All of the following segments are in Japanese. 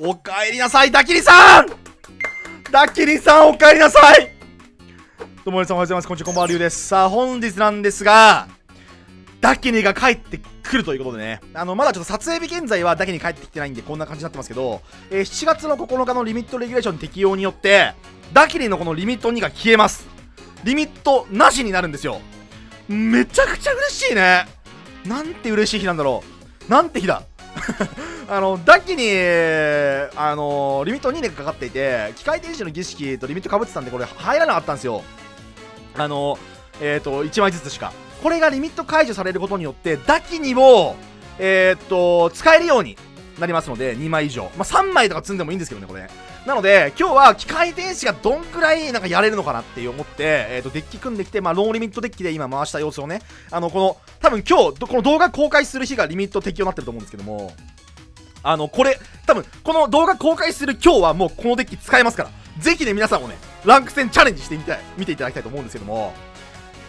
おかえりなさいダキリさんダキリさんおかえりなさいどうも皆さんおはようございますこんにちはこんばんはりゅうですさあ本日なんですがダキニが帰ってくるということでね、あの、まだちょっと撮影日現在はダキニ帰ってきてないんで、こんな感じになってますけど、えー、7月の9日のリミットレギュレーション適用によって、ダキニのこのリミット2が消えます。リミットなしになるんですよ。めちゃくちゃ嬉しいね。なんて嬉しい日なんだろう。なんて日だ。あの、ダッキに、あのリミット2年かかっていて、機械停止の儀式とリミットかぶってたんで、これ入らなかったんですよ。あのえっ、ー、と、1枚ずつしか。これがリミット解除されることによって、ダキにも、えっ、と、使えるようになりますので、2枚以上。まあ、3枚とか積んでもいいんですけどね、これ。なので、今日は機械電子がどんくらいなんかやれるのかなって思って、えっ、と、デッキ組んできて、まあ、ローリミットデッキで今回した様子をね、あの、この、多分今日、この動画公開する日がリミット適用になってると思うんですけども、あの、これ、多分、この動画公開する今日はもうこのデッキ使えますから、ぜひね、皆さんもね、ランク戦チャレンジしてみたい、見ていただきたいと思うんですけども、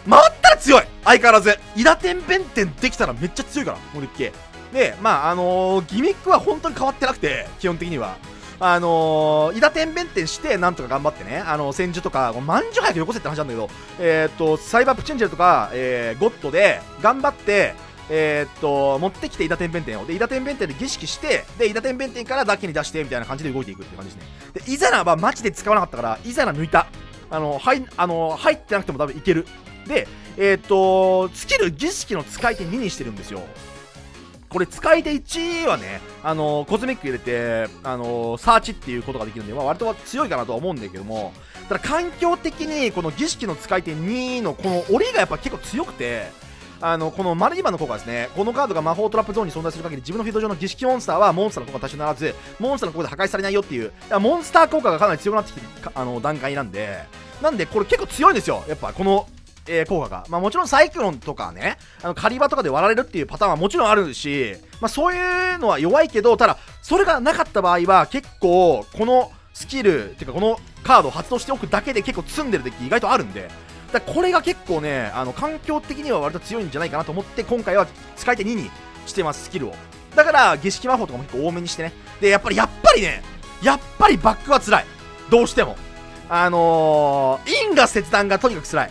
回ったら強い相変わらず。イダテンペンテンできたらめっちゃ強いから、このデッキ。で、まあ、あのー、ギミックは本当に変わってなくて、基本的には。あのー、イダテンペンテンして、なんとか頑張ってね、あのー、戦時とか、まんじゅう早くよこせって話なんだけど、えー、っと、サイバープチェンジェルとか、えー、ゴッドで、頑張って、えー、っと、持ってきてイダテンペンテンを。で、イダテンペンテンで儀式して、で、イダテンペンテンからだけに出して、みたいな感じで動いていくって感じですね。で、イザナはマジで使わなかったから、イザナ抜いた。あの、はい、あの、入ってなくても多分いける。で、えっ、と、スキル儀式の使い手2にしてるんですよ。これ使い手1はね、あのコズミック入れて、あのサーチっていうことができるんで、まあ、割と強いかなとは思うんだけども、ただ環境的にこの儀式の使い手2のこの檻がやっぱ結構強くて、あのこのマルリバの効果ですね、このカードが魔法トラップゾーンに存在する限り自分のフィード上の儀式モンスターはモンスターの効果が多少ならず、モンスターの効果で破壊されないよっていう、モンスター効果がかなり強くなってきてるあの段階なんで、なんで。これ結構強いんですよ、やっぱこのえー、効果が。まあもちろんサイクロンとかね、あの、カリバとかで割られるっていうパターンはもちろんあるし、まあそういうのは弱いけど、ただ、それがなかった場合は結構、このスキル、っていうかこのカードを発動しておくだけで結構積んでるデッキ意外とあるんで、だこれが結構ね、あの、環境的には割と強いんじゃないかなと思って、今回は使い手2にしてます、スキルを。だから、儀式魔法とかも結構多めにしてね。で、やっぱり、やっぱりね、やっぱりバックは辛い。どうしても。あのー、因果切断がとにかく辛い。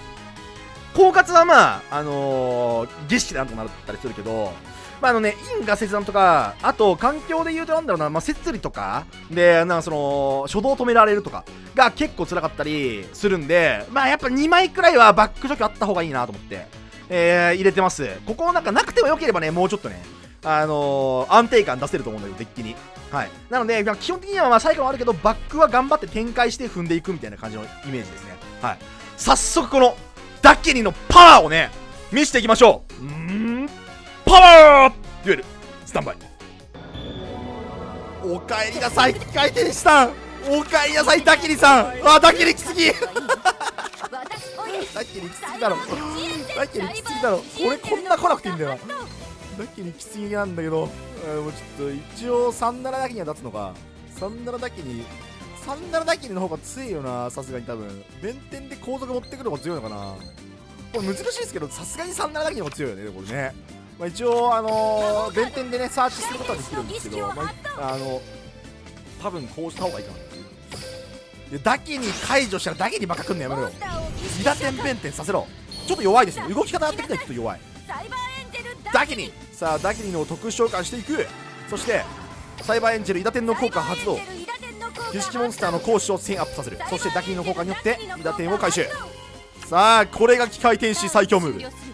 狡猾はまあ、あのー、儀式でなんとかなったりするけど、まあ、あのね、因果切断とか、あと、環境で言うとなんだろうな、まあ、設理とか、で、なんかその、初動止められるとか、が結構辛かったりするんで、まあ、やっぱ2枚くらいはバック除去あった方がいいなと思って、えー、入れてます。ここなんかなくてもよければね、もうちょっとね、あのー、安定感出せると思うんだけど、デッ基に。はい。なので、基本的にはまあ、最後はあるけど、バックは頑張って展開して踏んでいくみたいな感じのイメージですね。はい。早速この、ダッキリのパワーをね、見せていきましょう。うん、パワーデュエル、スタンバイ。おかえりなさい、機械天使さん。おかえりなさい、ダキリさん。あ、ダキリ来すぎ。ダキリ来すぎだろ。ダキリ来すぎだろ。俺こんな来なくていいんだよな。ダキリ来すぎなんだけど、もうちょっと一応37ダキには立つのか。37ダキに37ダキリの方が強いよな、さすがに多分。弁天で後続持ってくる方が強いのかな。これ難しいですけど、さすがに37ダキリの方が強いよね、これね。まあ、一応、あのー、弁天でね、サーチすることはできるんですけど、まあ、あの、多分こうした方がいいかなっていうでダキに解除したらダキにばっかくんのやめろよ。2打点弁天させろ。ちょっと弱いですね。動き方やってきたらちょっと弱い。ダキニさあ、ダキニの特殊召喚していく。そして、サイバーエンジェル、イダテンの効果発動。儀式モンスターの攻守を1000アップさせるそしてダキンの効果によって2打点を回収さあこれが機械天使最強ムーブ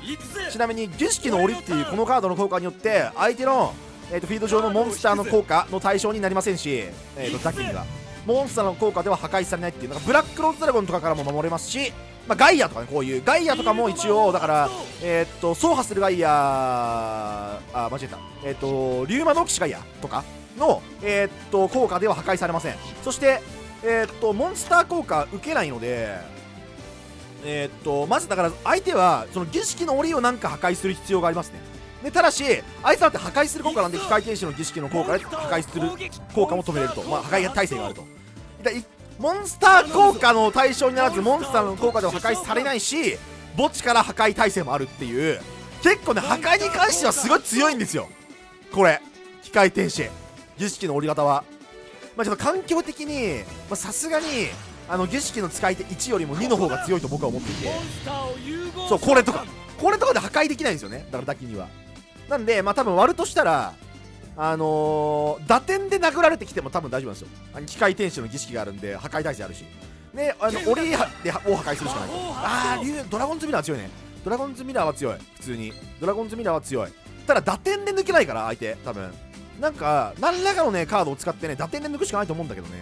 ちなみに儀式の檻っていうこのカードの効果によって相手の、えーと、フィード上のモンスターの効果の対象になりませんし、えーと、ダキンが。モンスターの効果では破壊されないっていうのがブラックローズドラゴンとかからも守れますし、まあ、ガイアとかねこういう。ガイアとかも一応だからえー、っと走破するガイアあ間違えた。えー、っとリューマの騎士ガイアとかの、えー、っと効果では破壊されません。そして、えー、っとモンスター効果受けないのでえー、っとまずだから相手はその儀式の檻をなんか破壊する必要がありますね。でただしあいつらって破壊する効果なんで機械天使の儀式の効果で破壊する効果も止めれると、まあ、破壊耐性があると。モンスター効果の対象にならずモンスターの効果では破壊されないし墓地から破壊耐性もあるっていう。結構ね破壊に関してはすごい強いんですよ。これ。機械天使儀式の折り方は。まあちょっと環境的にさすがにあの儀式の使い手1よりも2の方が強いと僕は思っていて。そうこれとか。これとかで破壊できないんですよねだからダキには。なんでまあ多分割るとしたらあのー、打点で殴られてきても多分大丈夫なんですよ。あの機械天使の儀式があるんで破壊耐性あるし。であのオリーでを破壊するしかない。ああ竜ドラゴンズミラーは強いね。ドラゴンズミラーは強い普通に。ドラゴンズミラーは強い。ただ打点で抜けないから相手多分。なんか何らかのねカードを使ってね打点で抜くしかないと思うんだけどね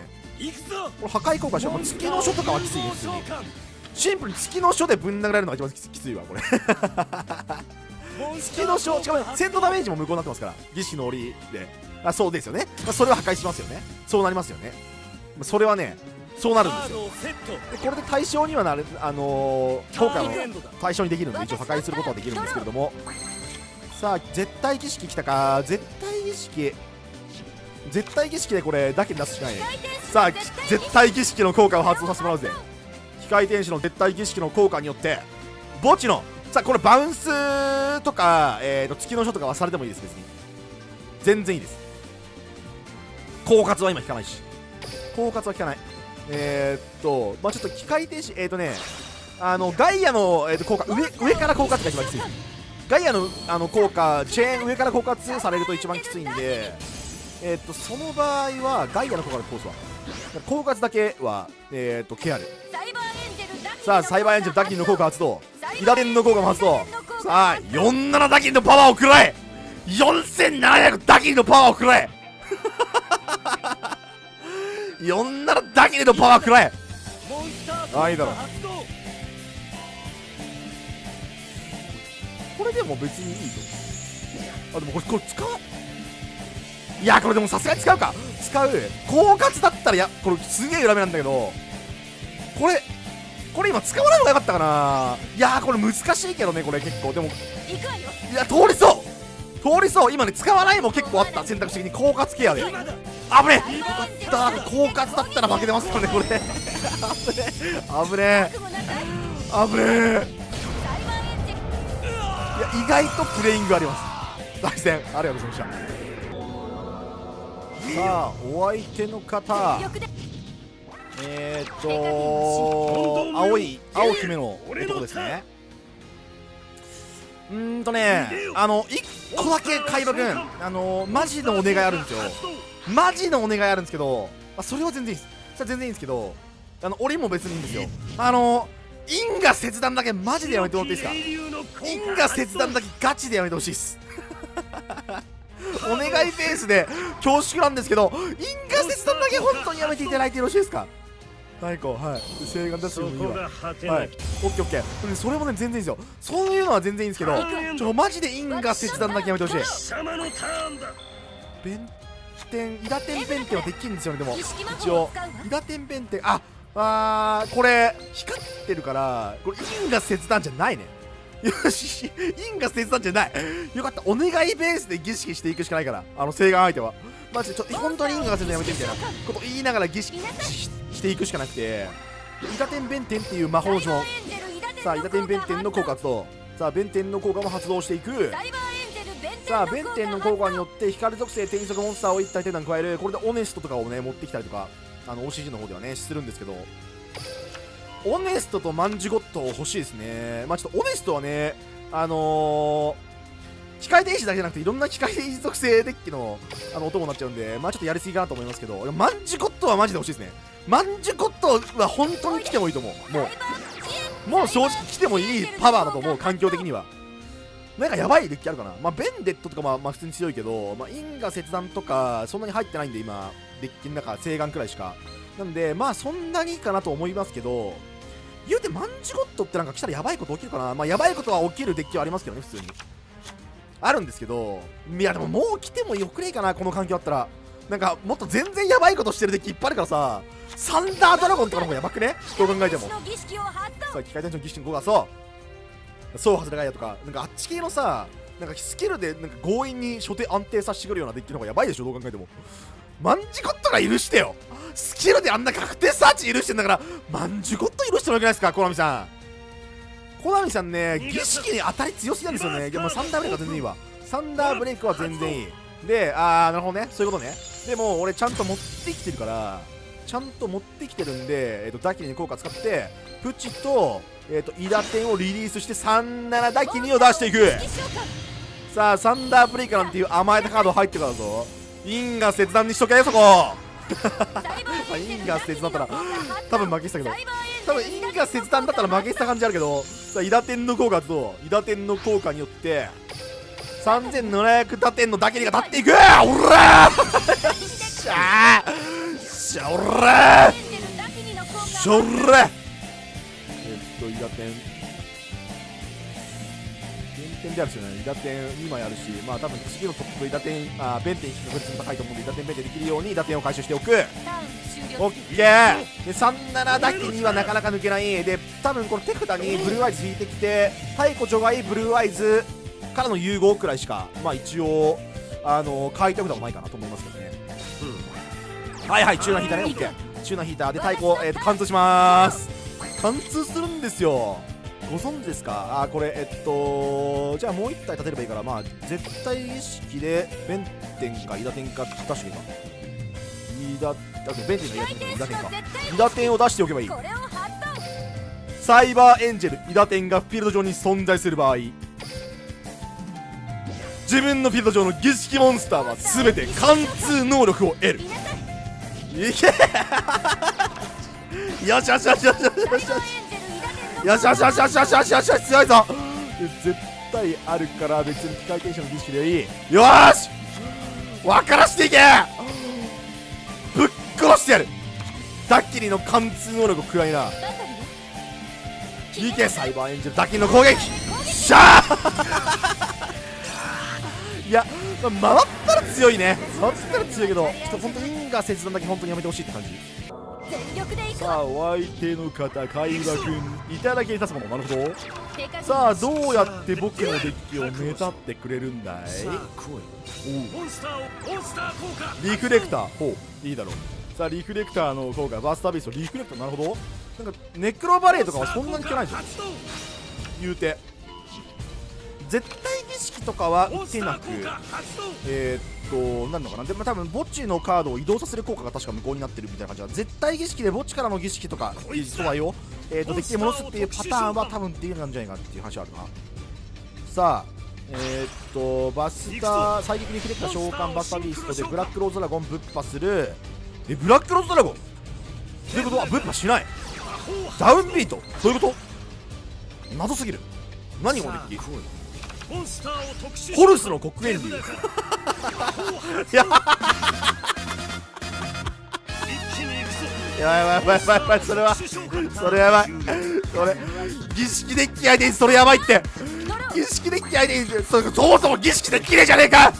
これ破壊効果しよう月の書とかはきついですよシンプルに月の書でぶん殴られるのが一番きついわこれ。月の書しかも戦闘ダメージも無効になってますから儀式の檻で。あそうですよね、まあ、それは破壊しますよね。そうなりますよね。それはねそうなるんですよ。でこれで対象にはなるあのー、効果の対象にできるんで一応破壊することはできるんですけれども。さあ絶対儀式きたか。絶対儀式絶対儀式でこれだけ出すしかないね。さあ絶対儀式。の効果を発動させてもらうぜ。機械天使の絶対儀式の効果によって墓地のさあこれバウンスとか、えーと、月の書とかはされてもいいです別に。全然いいです。狡猾は今効かないし。狡猾は効かない。えー、っとまあちょっと機械停止えー、っとねあのガイアの、えー、っと効果上上から効果ってが一番きついガイアのあの効果チェーン上から効果されると一番きついんでえー、っとその場合はガイアの効果で通すわ狡猾だけはえー、っとケアルさあサイバーエンジェルダキンの効果発動イダデンの効果も発動さあ47ダキンのパワーをくらえ。4700ダキンのパワーをくらえ。47ダキンのパワーくらえ。ああいいだろこれでも別にいいぞあでもこれこれ使ういやこれでもさすがに使うか。使う。狡猾だったらやこれすげえ裏目なんだけど。これこれ今使わない方がよかったかな。いやこれ難しいけどねこれ結構。でもいや通りそう。通りそう。今ね使わないも結構あった。選択肢的に狡猾ケアで。危ねえ。よかった狡猾だったら負けてますからねこれ。危ねえ。危ねえ。いや意外とプレイングあります。対戦。ありがとうございましたさあお相手の方。えー、っと青い青姫の男ですね。うんとねあの1個だけ海馬くんあのマジのお願いあるんですよ。マジのお願いあるんですけど、まあ、それは全然いいです。それは全然いいんですけどあの俺も別にいいんですよ。あの因果切断だけマジでやめてもらっていいですか？因果切断だけガチでやめてほしいっす。お願いペースで恐縮なんですけど因果切断だけ本当にやめていただいてよろしいですか？太鼓はい。請願出すよいい。わはい。オッケーオッケー。それもね全然いいですよ。そういうのは全然いいんですけどちょマジで因果切断だけやめてほしい。弁天伊賀天弁天はできるんですよねでも。一応。伊賀天弁天ああーこれ光ってるからこれ因果切断じゃないねよし因果切断じゃない。よかったお願いベースで儀式していくしかないから。あの請願相手は。マジでちょっと本当に因果切断やめてみたいな。こと言いながら儀式していくしかなくて。イカ天弁天っていう魔法の呪文さあイカ天弁天の効果発動。さあ弁天の効果も発動していく。さあ弁天の効果によって光属性転速モンスターを1体手段加える。これでオネストとかをね持ってきたりとかあの OCG の方ではねするんですけど。オネストとマンジゴット欲しいですね。まあちょっとオネストはねあのー、機械電子だけじゃなくていろんな機械電子属性デッキのあの音になっちゃうんでまあちょっとやりすぎかなと思いますけどマンジゴットはマジで欲しいですね。マンジュコットは本当に来てもいいと思う。もうもう正直来てもいいパワーだと思う環境的には。なんかやばいデッキあるかな。まあベンデットとかまあ、まあ、普通に強いけど、まあ、因果切断とかそんなに入ってないんで今デッキの中請願くらいしか。なんでまあそんなにいいかなと思いますけど言うてマンジュコットってなんか来たらやばいこと起きるかな。まあやばいことは起きるデッキはありますけどね普通に。あるんですけどいやでももう来てもよくねえかなこの環境あったら。なんかもっと全然やばいことしてるデッキいっぱいあるからさ。サンダードラゴンとかの方がやばくね？どう考えても。さあ機械天使の儀式の5がそう。そうハズレガイアとか。なんかあっち系のさなんかスキルでなんか強引に所定安定させてくるようなデッキの方がやばいでしょどう考えても。マンジコットが許してよ。スキルであんな確定サーチ許してんだからマンジコット許してるわけないですかコナミさん。コナミさんね儀式に当たり強すぎなんですよね。でもサンダーブレイクは全然いいわ。サンダーブレイクは全然いい。であーなるほどね。そういうことね。でも俺ちゃんと持ってきてるからちゃんと持ってきてるんで、えー、とダキニの効果使ってプチと,、えー、とイダテンをリリースして37ダキニを出していく。さあサンダーブレイカーなんていう甘えたカード入ってからぞ因果切断にしとけそこ。因果切断だったら多分負けしたけど。多分因果切断だったら負けした感じあるけどさあイダテンの効果とイダテンの効果によって3700打点のだけにが立っていく。おらしゃーしゃおらしょらえっとイダテン。減点であるしね。イダテン2枚あるしまあ多分次のトップイダテンあ弁天確率も高いと思うんでイダテン弁天できるようにイダテンを回収しておく。オッケー。で37だけにはなかなか抜けない。で多分この手札にブルーアイズ引いてきて太鼓除外ブルーアイズからの融合くらいしかまあ一応あの書いておくこともないかなと思いますけどね、うん、はいはいチューナー引いたね。オッケー。チューナー引いたで太鼓、えーと、貫通します。貫通するんですよ。ご存知ですか？あこれえっとじゃあもう1体立てればいいからまあ絶対意識で弁天か伊田天か出しておけば伊田弁天か伊田天か伊田天を出しておけばいい。サイバーエンジェル伊田天がフィールド上に存在する場合自分のフィールド上の儀式モンスターは全て貫通能力を得る。いけ よしよしよしよしよしよしよしよしよしよしよしよしよし強いぞ絶対あるから別に機械検証の儀式でいいよし分からしていけぶっ殺してやるダッキリの貫通能力を食いな PK サイバーエンジェルダッキリの攻撃しゃあいや、ま、回ったら強いね回ったら強いけどちょっと本当因果切断だけ本当にやめてほしいって感じさあお相手の方海馬くんいただきに立つものなるほど。さあどうやって僕のデッキを目立ってくれるんだい？リフレクター。ほう。いいだろう。さあリフレクターの効果バースタービーストリフレクターなるほど。なんかネクロバレーとかはそんなに効かないじゃん。言うて。絶対儀式とかは打てなく。えー、っとなんのかな？でも多分墓地のカードを移動させる効果が確か無効になってるみたいな感じは絶対儀式で墓地からの儀式とか素材を、えー、っと敵に戻すっていうパターンは多分できるんじゃないかっていう話はあるな。さあえー、っとバスター最激にフレクタ召喚バスタービーストでブラックローズドラゴンぶっ破する。えブラックローズドラゴン？どういうこと？あぶっ破しない？ダウンビート？どういうこと？謎すぎる。何このデッキ？ホルスの黒煙竜 ややばいやばいやばいやばいそれは。それやばい。それ儀式デッキ相手にそれやばいって。儀式デッキ相手にそそもそも儀式できねえじゃねえか。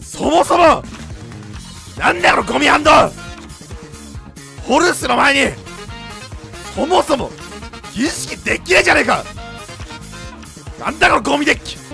そもそもなんだよゴミハンド。ホルスの前にそもそも儀式できねえじゃねえかなんだこのゴミデッキ。